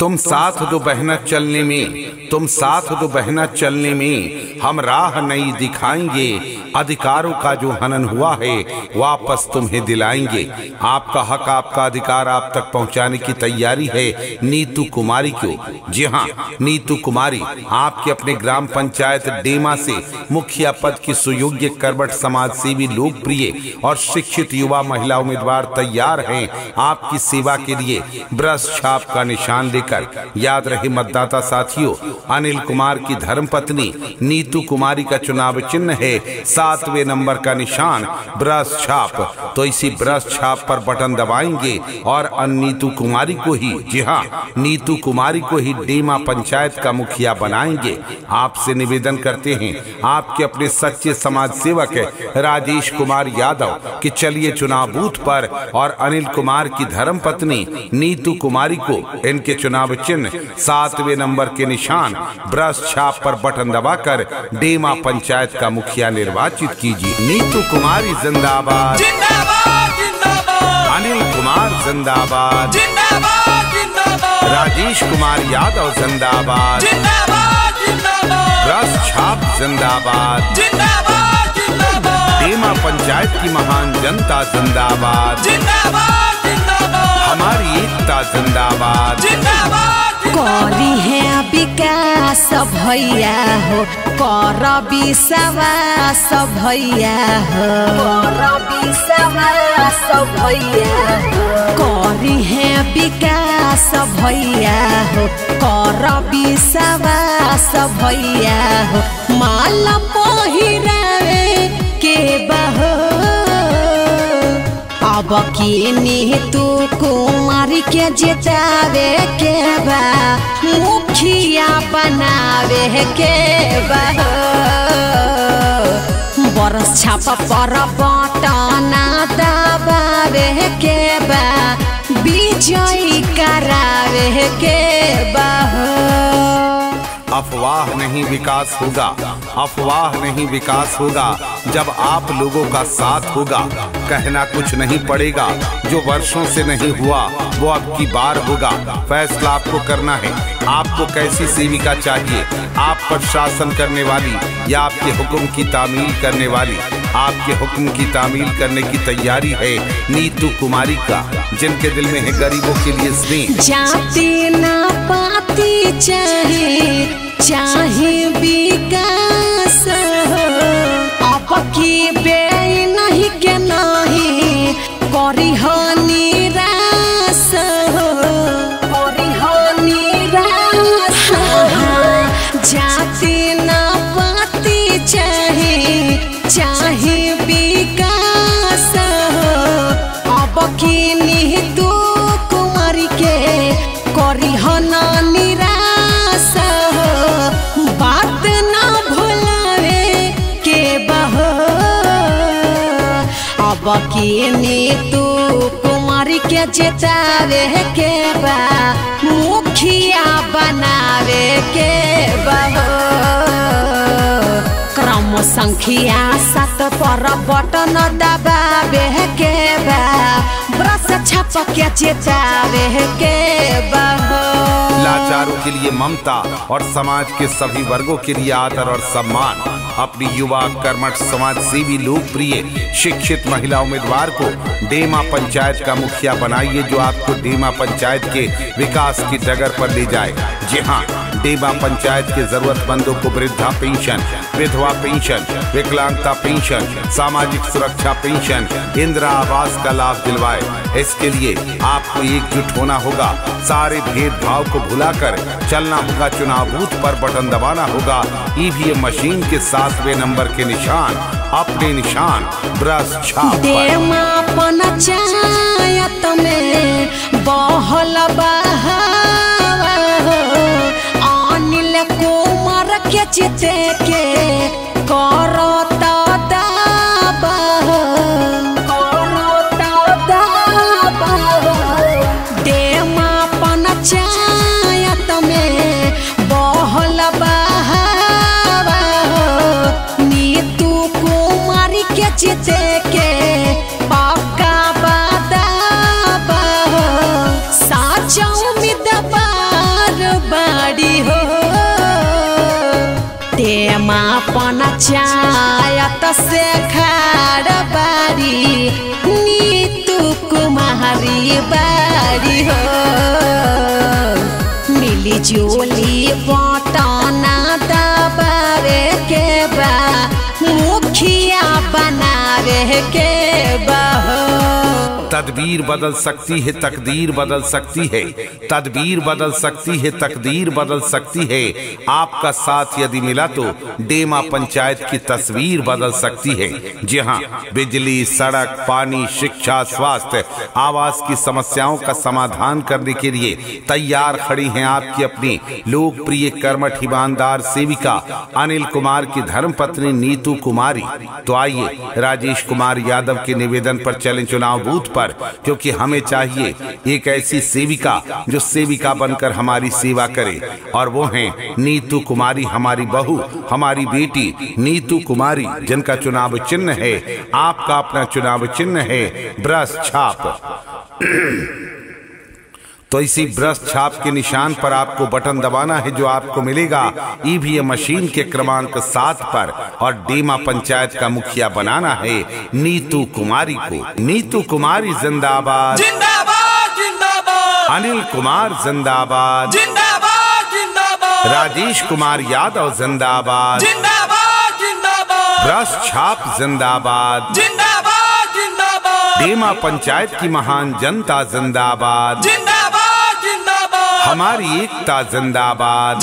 तुम साथ दो बहना चलने में, तुम साथ दो बहना चलने में, हम राह नहीं दिखाएँगे, अधिकारों का जो हनन हुआ है, वापस तुम्हें दिलाएँगे। आपका हक, आपका अधिकार आप तक पहुँचाने की तैयारी है, नीतू कुमारी को। जी हाँ नीतू कुमारी, आपके अपने ग्राम पंचायत डेमा से मुखिया पद की सुयोग्य करबट समाज सेवी लोकप्रिय और शिक्षित युवा महिला उम्मीदवार तैयार हैं। आपकी सेवा के लिए ब्रश छाप का निशान लेकर याद रहे मतदाता साथियों, अनिल कुमार की धर्मपत्नी, नीतू कुमारी का चुनाव चिन्ह है, सातवें नंबर का निशान, ब्रश छाप। तो इसी ब्रश छाप पर बटन दबाएँगे और नीतू कुमारी को ही, जी हाँ नीतू कुमारी को ही डेमा पंचायत का मुखिया बनाएँगे। आपसे निवेदन करते हैं, आपके अपने सच्चे समाज सेवक राजेश कुमार यादव कि चलिए चुनाव बूथ पर और अनिल कुमार की धर्मपत्नी, नीतू कुमारी को इनके चुनाव चिन्ह सातवें नंबर के निशान ब्रश छाप पर बटन दबाकर डेमा पंचायत का मुखिया निर्वाचित कीजिए। नीतू कुमारी जिंदाबाद। जिंदाबाद जिंदाबाद। अनिल कुमार जिंदाबाद। जिंदाबाद जिंदाबाद। राजेश कुमार यादव जिंदाबाद। ब्रश छाप जिंदाबाद। डेमा पंचायत की महान जनता जिंदाबाद। हमारी एकता जिंदाबाद। विकास भैया हो कर विश्वास भैया हो। कर विश्वास भैया हो। करी है विकास भैया हो कर विश्वास भैया हो। माल पहिरावे के बहो। अब की तू कुमारी के जितावे के बा। मुखिया बनावे के बा। बरस छाप पर बटना दबावे के बा। विजयी करावे के बा। अफवाह नहीं विकास होगा। अफवाह नहीं विकास होगा। जब आप लोगों का साथ होगा, कहना कुछ नहीं पड़ेगा। जो वर्षों से नहीं हुआ, वो अब की बार होगा। फैसला आपको करना है। आपको कैसी सेविका चाहिए? आप पर शासन करने वाली या आपके हुक्म की तामील करने वाली? आपके हुक्म की तामील करने की तैयारी है नीतू कुमारी का, जिनके दिल में है गरीबों के लिए स्नेह। ना पाती चाहे विकास अब की बे नहीं के नहीं, करी हो निराश करी हो निराश जाति ना पाती चाहे चाहे विकास अब की नीतू अब की नीतू कुमारी के जितावे के बा, मुखिया बनावे के क्रम संख्या सात पर बटन दबावे के बा, ब्रश छप के चेतावे के लाचारों के लिए ममता और समाज के सभी वर्गों के लिए आदर और सम्मान। अपनी युवा कर्मठ समाज सेवी लोकप्रिय, शिक्षित महिला उम्मीदवार को डेमा पंचायत का मुखिया बनाइए, जो आपको डेमा पंचायत के विकास की डगर पर ले जाए। जी हाँ डेमा पंचायत के जरूरतमंदों को वृद्धा पेंशन, विधवा पेंशन, विकलांगता पेंशन, सामाजिक सुरक्षा पेंशन, इंदिरा आवास का लाभ दिलवाए। इसके लिए आपको एकजुट होना होगा। सारे भेदभाव को भुलाकर चलना होगा। चुनाव बूथ पर बटन दबाना होगा। ईवीएम मशीन के सातवें नंबर के निशान, अपने निशान, ब्रश छाप कुमार के पंचायत से खाड़ बारी, नीतू कुमारी बारी हो। मिली जुली बटना दबावे के बा, मुखिया बनावे के बा। तदबीर बदल सकती है, तकदीर बदल सकती है। तदबीर बदल सकती है, तकदीर बदल सकती है। आपका साथ यदि मिला तो डेमा पंचायत की तस्वीर बदल सकती है। जी हाँ बिजली, सड़क, पानी, शिक्षा, स्वास्थ्य, आवास की समस्याओं का समाधान करने के लिए तैयार खड़ी हैं आपकी अपनी लोकप्रिय कर्मठ ईमानदार सेविका अनिल कुमार की धर्मपत्नी नीतू कुमारी। तो आइए राजेश कुमार यादव के निवेदन पर चले चुनाव बूथ पर। क्योंकि हमें चाहिए एक ऐसी सेविका जो सेविका बनकर हमारी सेवा करे। और वो हैं नीतू कुमारी, हमारी बहू, हमारी बेटी, नीतू कुमारी, जिनका चुनाव चिन्ह है। आपका अपना चुनाव चिन्ह है। ब्रश छाप। तो इसी ब्रश छाप के निशान पर आपको बटन दबाना है जो आपको मिलेगा ईवीएम मशीन के क्रमांक सात पर और डीमा पंचायत का मुखिया बनाना है नीतू कुमारी को। नीतू कुमारी जिंदाबाद। जिंदाबाद जिंदाबाद। अनिल कुमार जिंदाबाद। जिंदाबाद जिंदाबाद। राजेश कुमार यादव जिंदाबाद। जिंदाबाद जिंदाबाद। ब्रश छाप जिंदाबाद। जिंदाबाद जिंदाबाद। डीमा पंचायत की महान जनता जिंदाबाद जिंदाबाद। जिंदाबाद। हमारी एकता जिंदाबाद